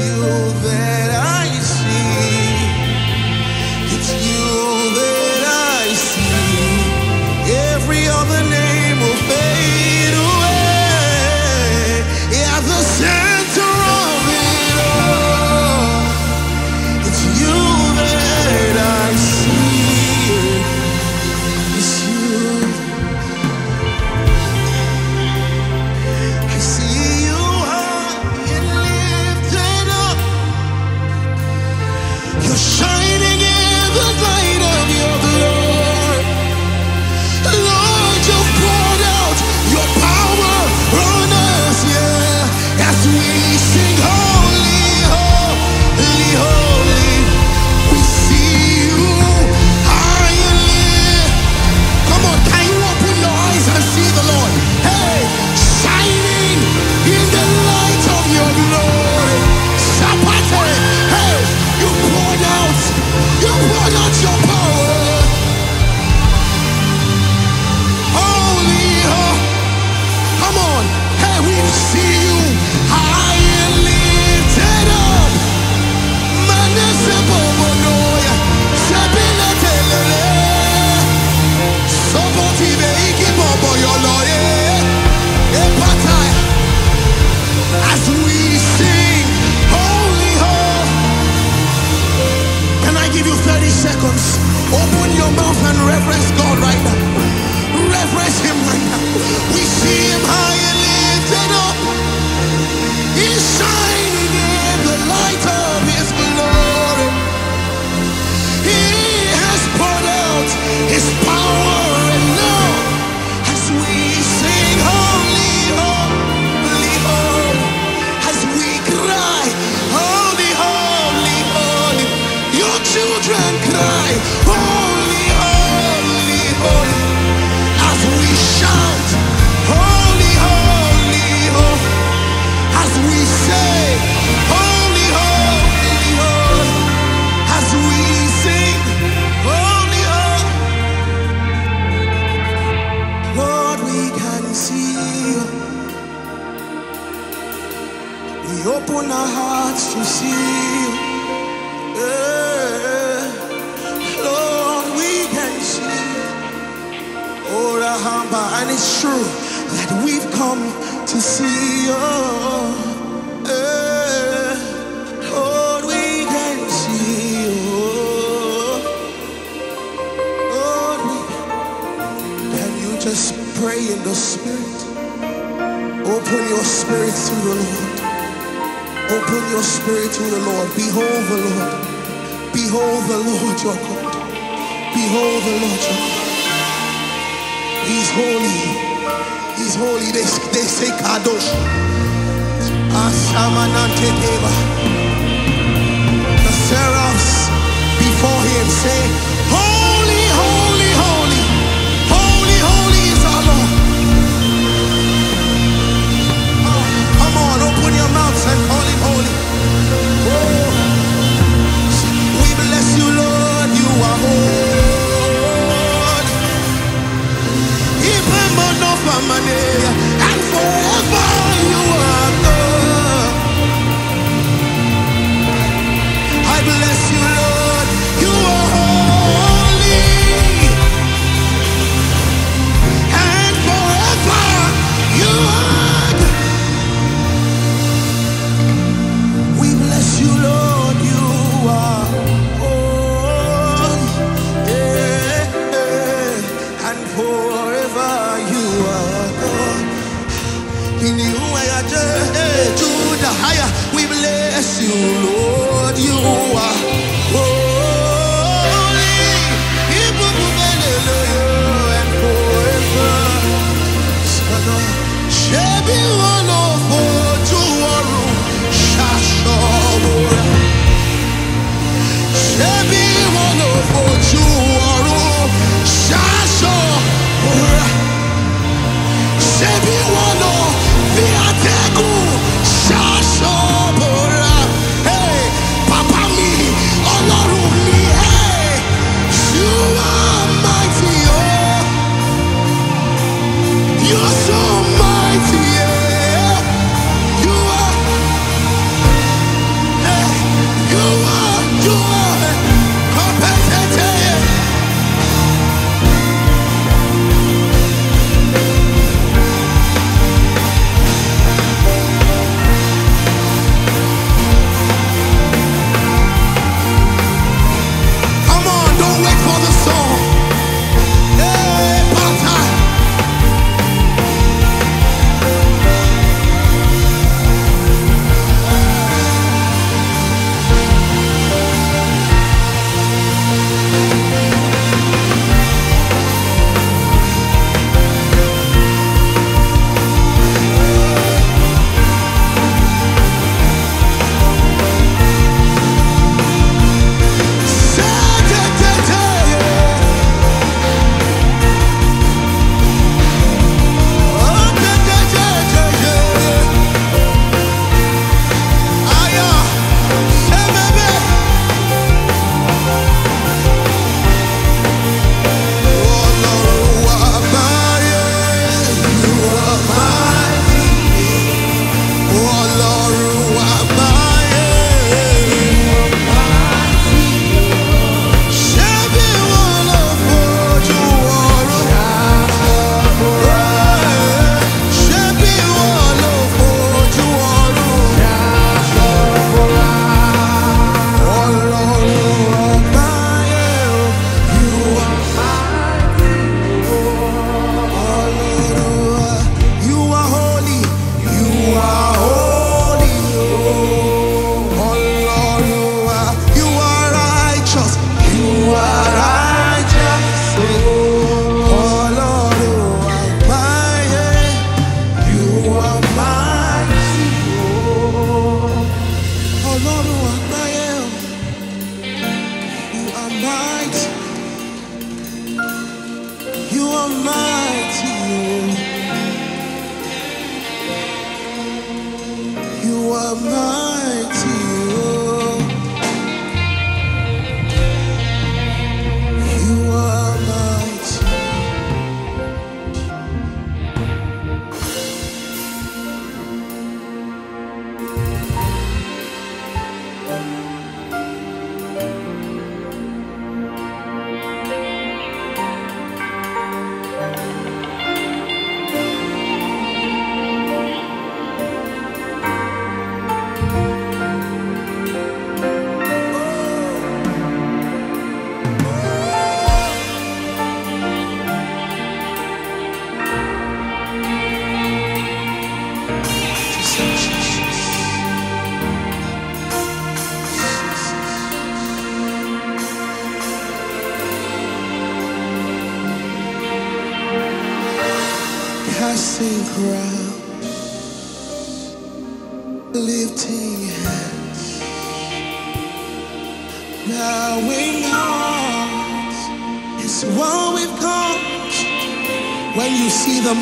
you there. And it's true that we've come to see you. Eh, we can see you. Can you just pray in the spirit. Open your spirit to the Lord. Open your spirit to the Lord. Behold the Lord. Behold the Lord your God. Behold the Lord your God. He's holy. He's holy. They, they say Kadosh. Ashamanante Deva. The seraphs before him say,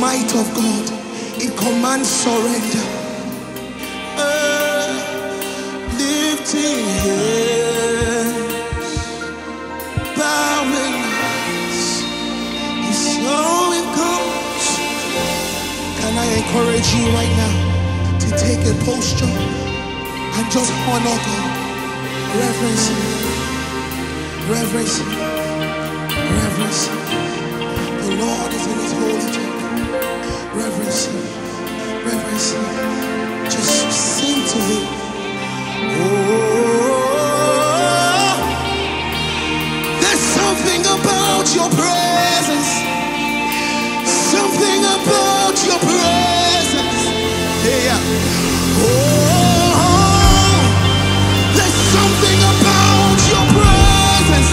might of God, it commands surrender. Uh, lifting hands, bowing hearts is all we've. Can I encourage you right now to take a posture and just honor God? Reverence. Reverence. Reverence. The Lord is in His holy. Reverence Him. Reverence Him. Just sing to Him. Oh, there's something about your presence. Something about your presence. Yeah. Oh, there's something about your presence.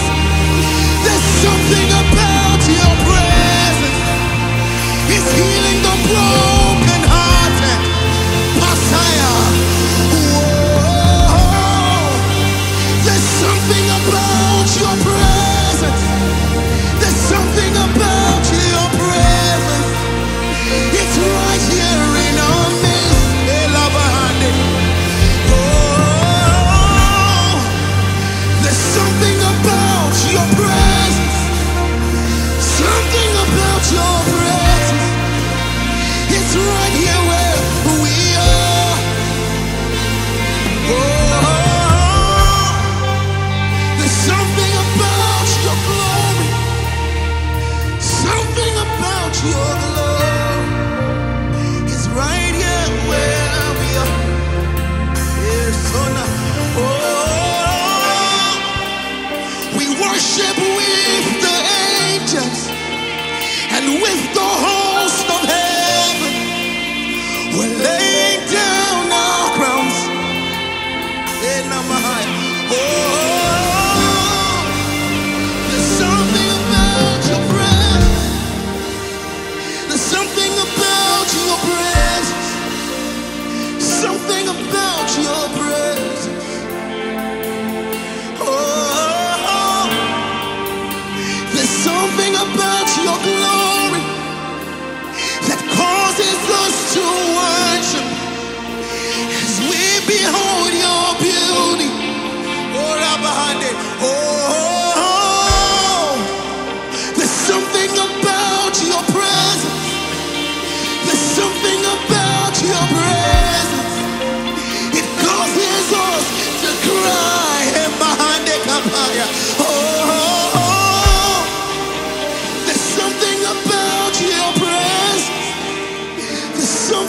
There's something about your presence. It's healing the host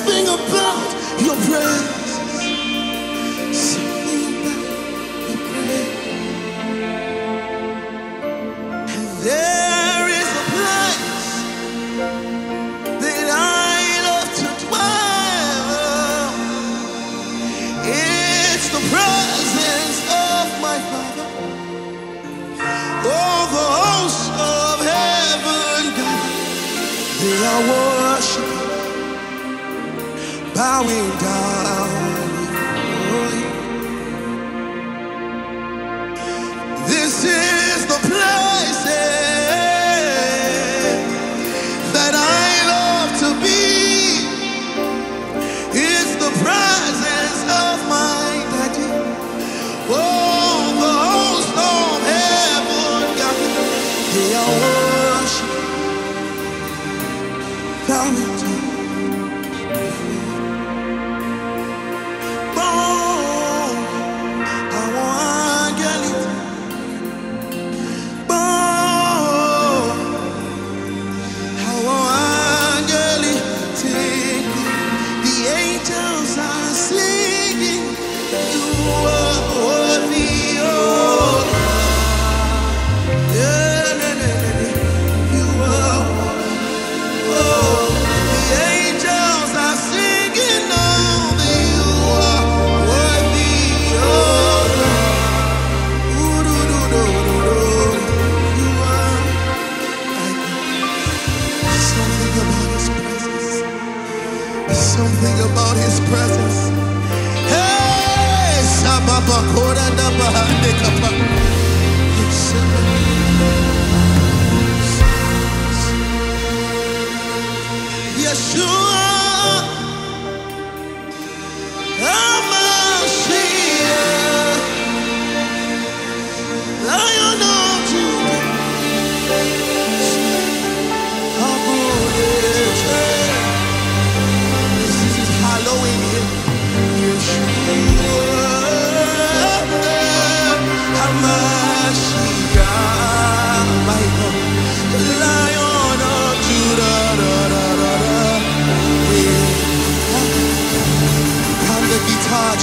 something about your presence. Something about your there is a place that I love to dwell. It's the presence of my Father. The hosts of heaven gather. They are bowing down.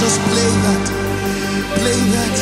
Just play that. Play that.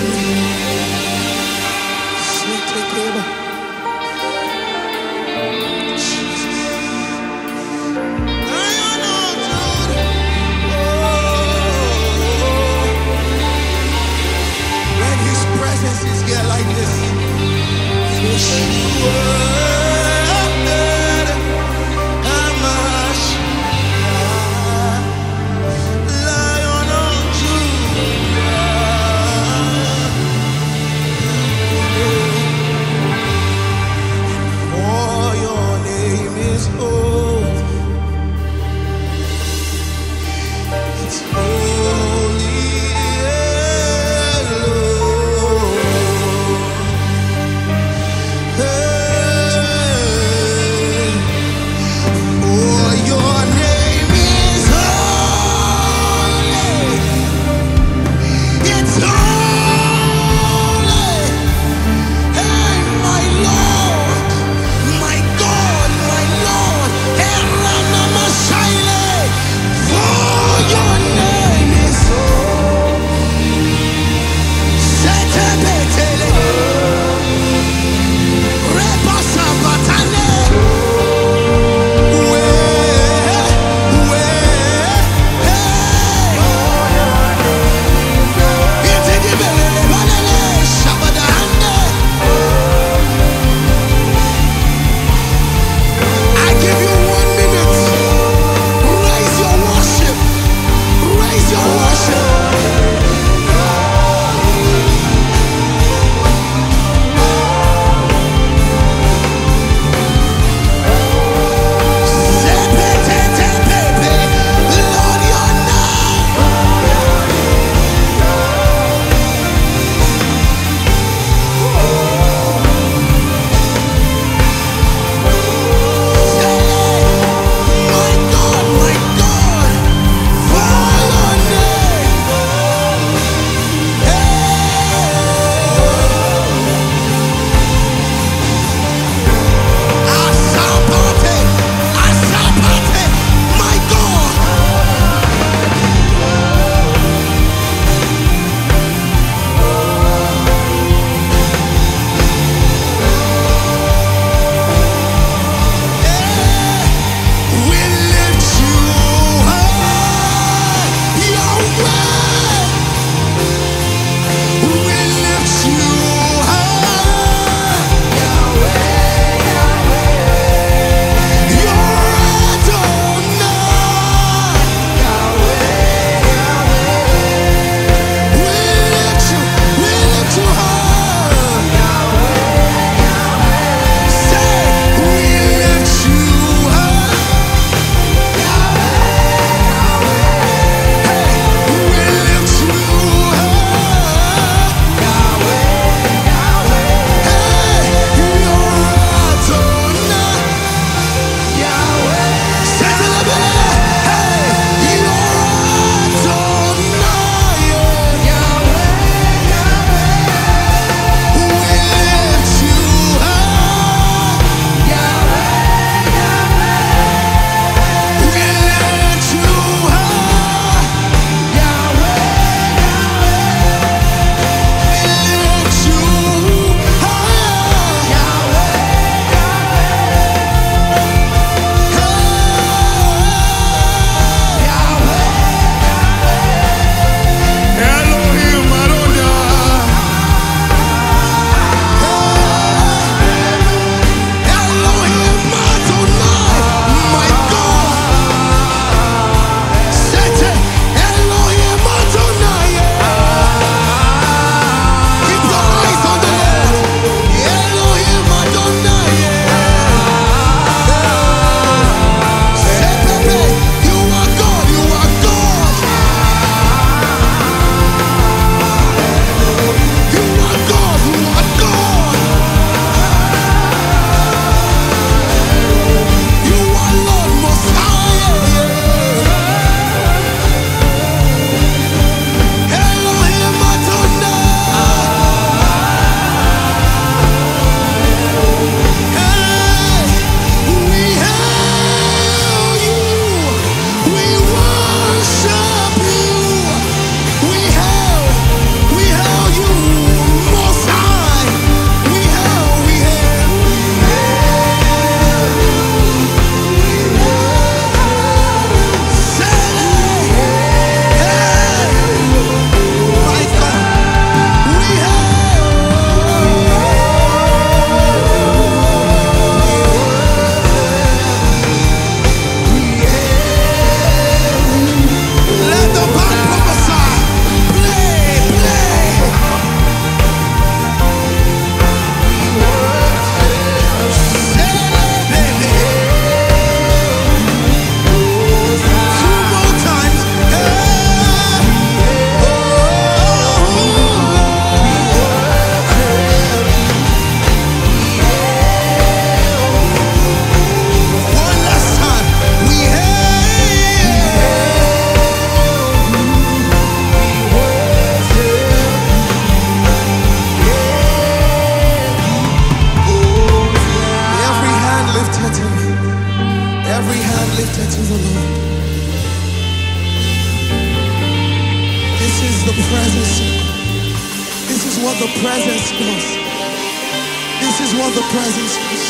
This is what the presence is.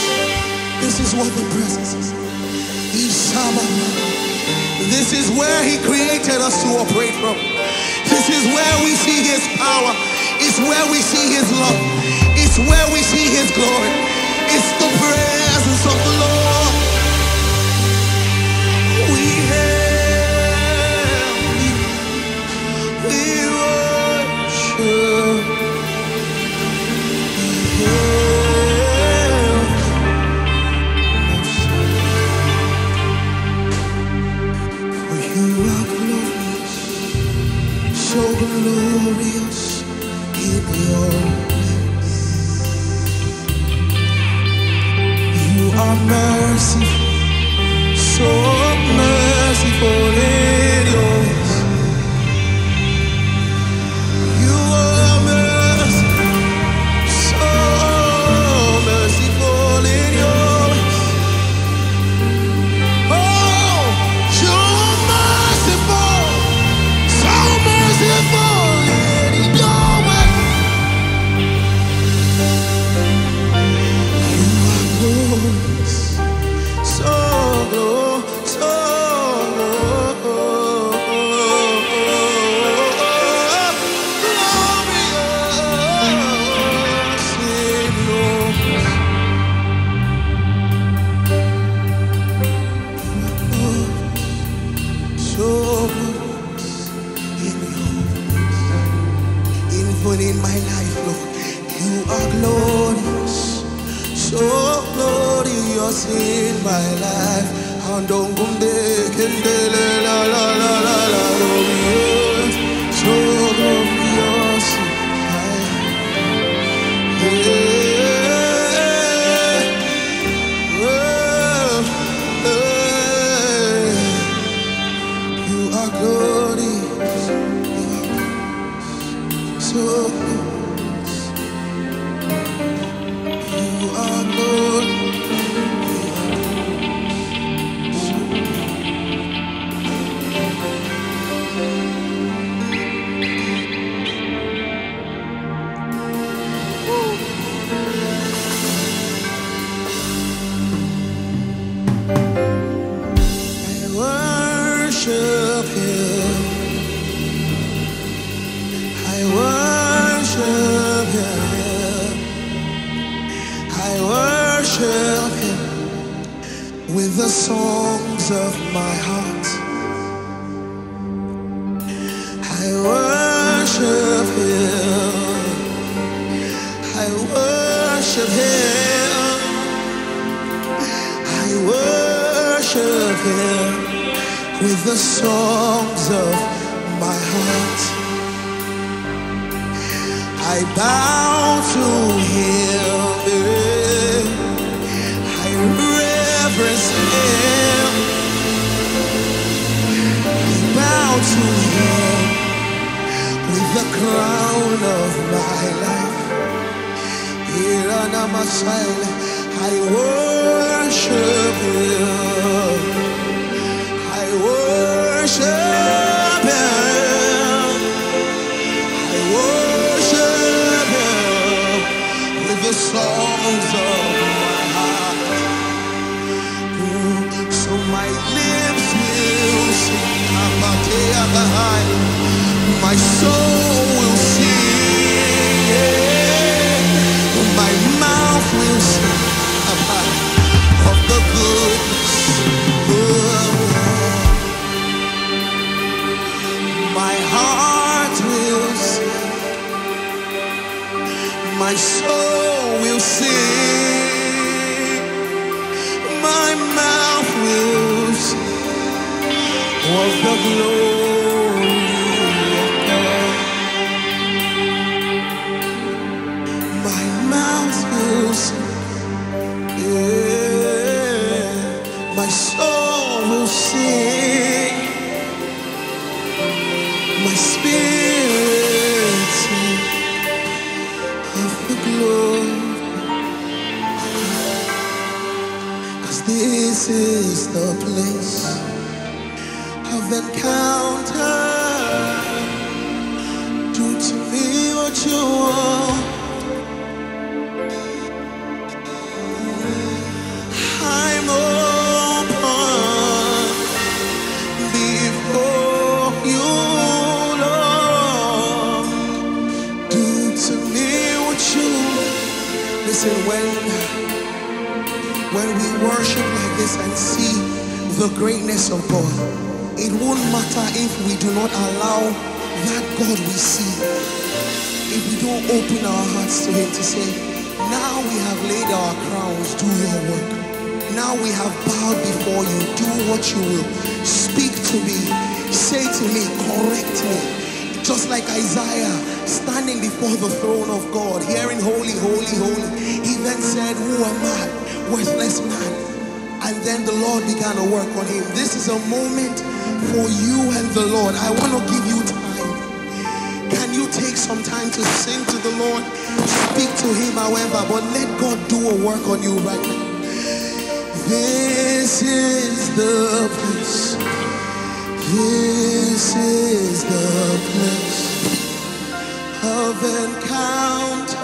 This is what the presence is. Ishama. This is where he created us to operate from. This is where we see his power. It's where we see his love. It's where we see his glory. It's the presence of the Lord. We have my heart. I bow to him. I reverence him. I bow to him with the crown of my life. Here on my side, I worship him. I worship My mouth will sing. We do not allow that God we see. If we don't open our hearts to Him to say, now we have laid our crowns, do your work. Now we have bowed before you, do what you will. Speak to me, say to me, correct me. Just like Isaiah standing before the throne of God, hearing holy, holy, holy. He then said, Who am I? Worthless man. And then the Lord began to work on him. This is a moment for you and the Lord. I want to give you time. Can you take some time to sing to the Lord? Speak to him, however, but let God do a work on you right now. This is the place. This is the place of encounter.